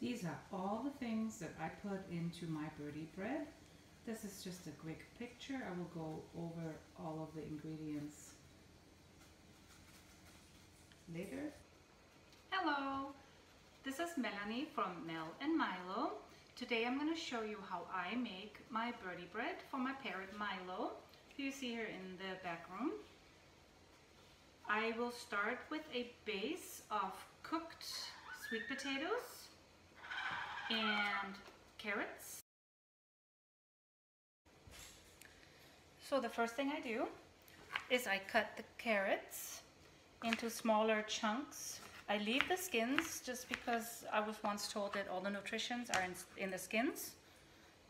These are all the things that I put into my birdie bread. This is just a quick picture. I will go over all of the ingredients later. Hello, this is Melanie from Mel and Milo. Today I'm going to show you how I make my birdie bread for my parrot Milo, who you see here in the back room. I will start with a base of cooked sweet potatoes and carrots. So the first thing I do is I cut the carrots into smaller chunks. I leave the skins just because I was once told that all the nutritions are in, in the skins.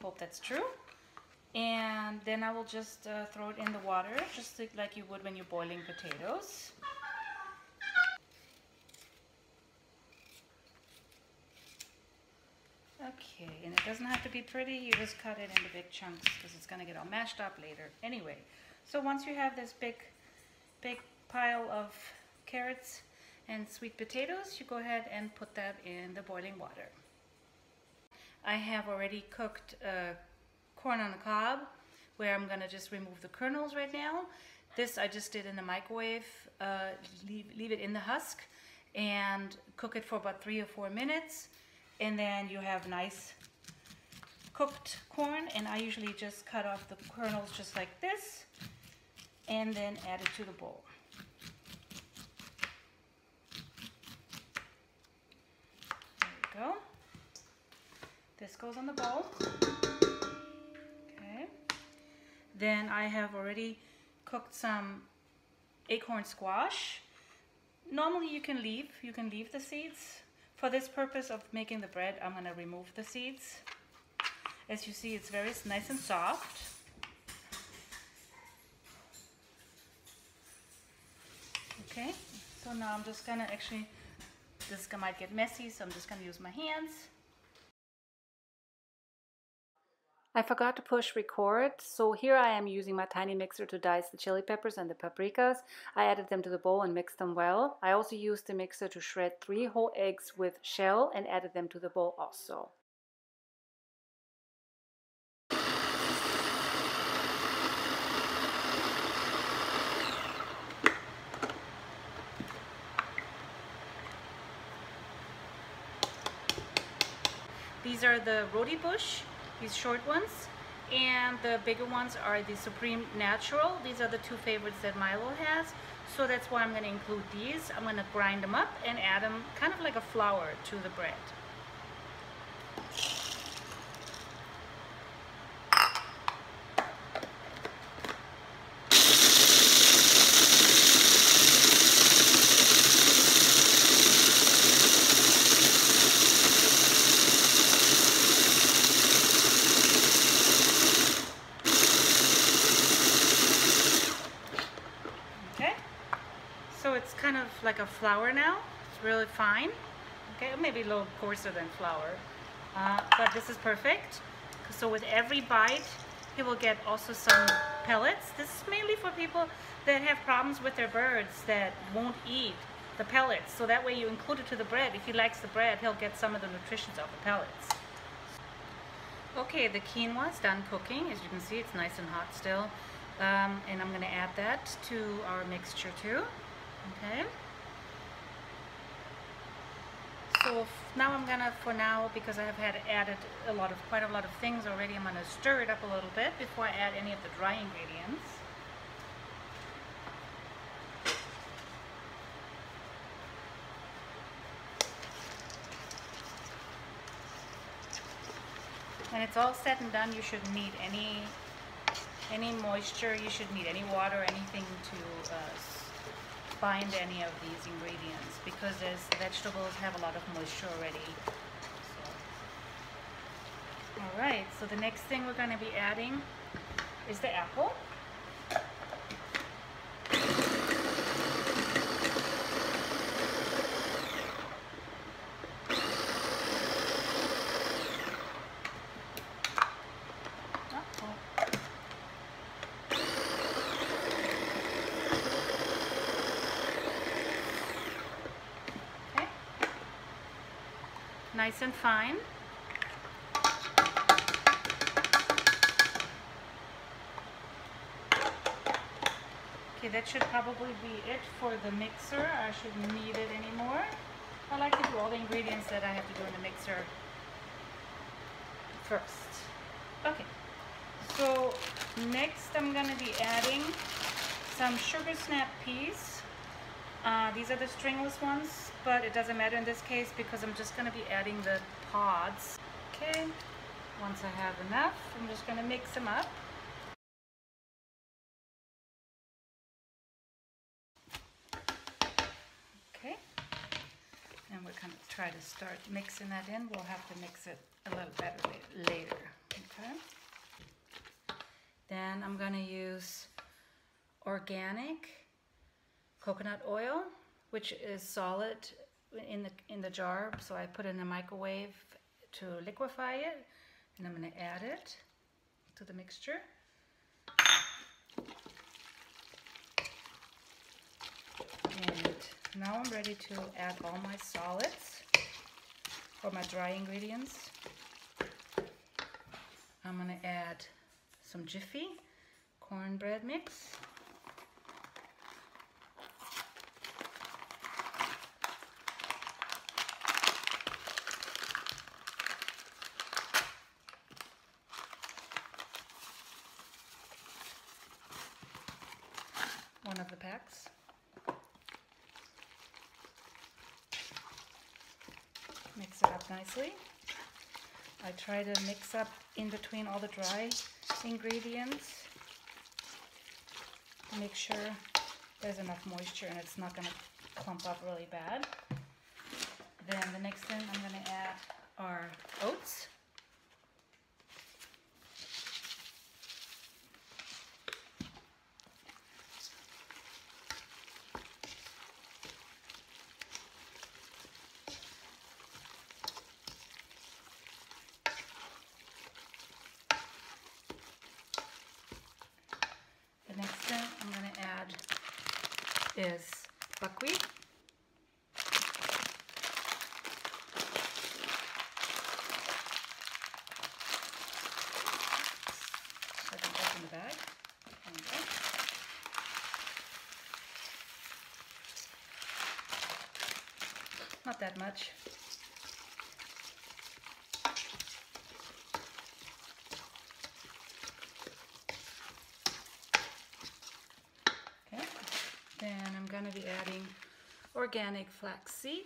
Hope that's true. And then I will just uh, throw it in the water, just like you would when you're boiling potatoes. Okay, and it doesn't have to be pretty, you just cut it into big chunks because it's going to get all mashed up later. Anyway, so once you have this big, big pile of carrots and sweet potatoes, you go ahead and put that in the boiling water. I have already cooked uh, corn on the cob where I'm going to just remove the kernels right now. This I just did in the microwave, uh, leave, leave it in the husk and cook it for about three or four minutes and then you have nice cooked corn and I usually just cut off the kernels just like this and then add it to the bowl. There we go. This goes on the bowl. Okay. Then I have already cooked some acorn squash. Normally you can leave, you can leave the seeds for this purpose of making the bread, I'm going to remove the seeds. As you see, it's very nice and soft. Okay, so now I'm just going to actually, this might get messy, so I'm just going to use my hands. I forgot to push record, so here I am using my tiny mixer to dice the chili peppers and the paprikas. I added them to the bowl and mixed them well. I also used the mixer to shred three whole eggs with shell and added them to the bowl also. These are the Roudybush these short ones. And the bigger ones are the ZuPreem Natural. These are the two favorites that Milo has. So that's why I'm going to include these. I'm going to grind them up and add them kind of like a flour to the bread. kind of like a flour now. It's really fine. Okay, maybe a little coarser than flour. Uh, but this is perfect. So with every bite, he will get also some pellets. This is mainly for people that have problems with their birds that won't eat the pellets. So that way you include it to the bread. If he likes the bread, he'll get some of the nutritions of the pellets. Okay, the quinoa is done cooking. As you can see, it's nice and hot still. Um, and I'm going to add that to our mixture too. Okay. So now I'm gonna, for now, because I have had added a lot of, quite a lot of things already, I'm gonna stir it up a little bit before I add any of the dry ingredients. When it's all said and done, you shouldn't need any any moisture, you shouldn't need any water, anything to uh, bind any of these ingredients because as vegetables have a lot of moisture already. So. All right, so the next thing we're going to be adding is the apple. Nice and fine. Okay, that should probably be it for the mixer. I shouldn't need it anymore. I like to do all the ingredients that I have to do in the mixer first. Okay, so next I'm going to be adding some sugar snap peas. Uh, these are the stringless ones, but it doesn't matter in this case because I'm just going to be adding the pods. Okay, once I have enough, I'm just going to mix them up. Okay, and we're going to try to start mixing that in. We'll have to mix it a little better later. Okay. Then I'm going to use organic coconut oil, which is solid in the in the jar. So I put it in the microwave to liquefy it, and I'm going to add it to the mixture. And now I'm ready to add all my solids or my dry ingredients. I'm going to add some Jiffy cornbread mix. One of the packs. Mix it up nicely. I try to mix up in between all the dry ingredients. Make sure there's enough moisture and it's not going to clump up really bad. Then the next thing I'm going to add are oats. The next thing I'm going to add is buckwheat. Not that much. Okay, then I'm going to be adding organic flaxseed.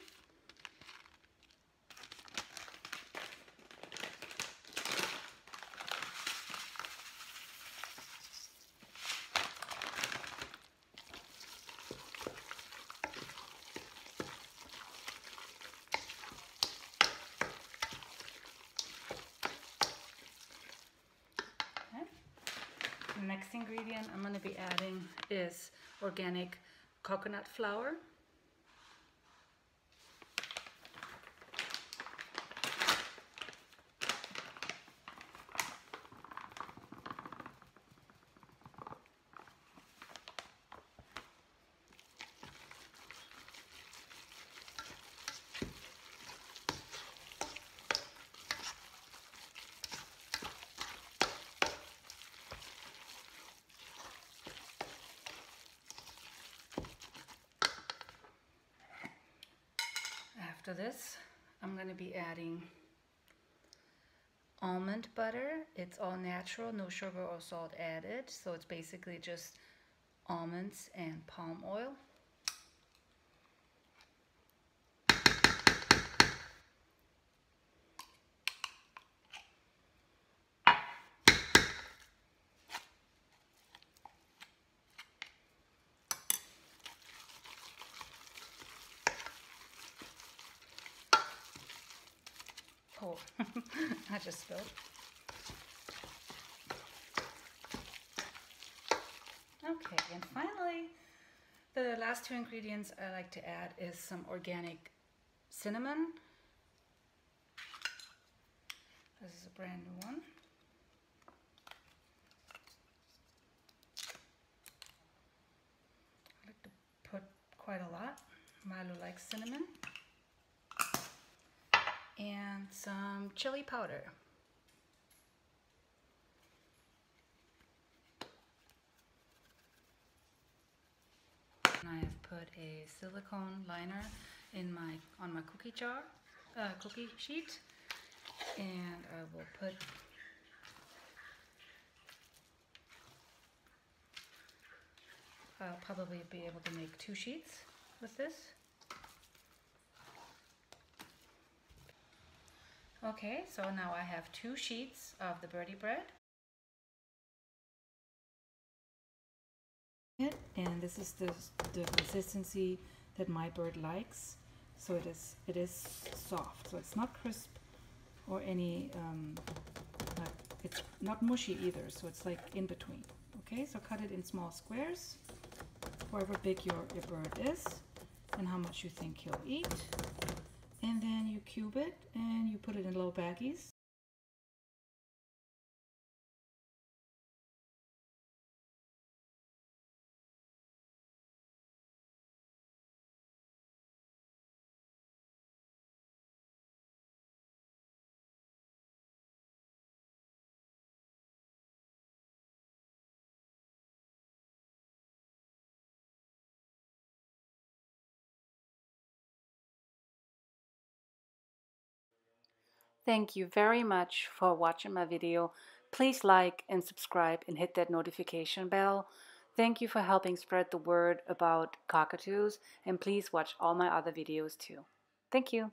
Next ingredient I'm going to be adding is organic coconut flour. After this, I'm going to be adding almond butter. It's all natural, no sugar or salt added. So it's basically just almonds and palm oil. Oh, I just spilled. Okay, and finally, the last two ingredients I like to add is some organic cinnamon. This is a brand new one. I like to put quite a lot. Milo likes cinnamon. And some chili powder. I have put a silicone liner in my on my cookie jar, uh, cookie sheet, and I will put I'll probably be able to make two sheets with this. Okay, so now I have two sheets of the birdie bread. And this is the, the consistency that my bird likes. So it is it is soft. So it's not crisp or any um, it's not mushy either. So it's like in between. Okay, so cut it in small squares, however big your, your bird is and how much you think he'll eat and then you cube it and you put it in little baggies. Thank you very much for watching my video. Please like and subscribe and hit that notification bell. Thank you for helping spread the word about cockatoos and please watch all my other videos too. Thank you.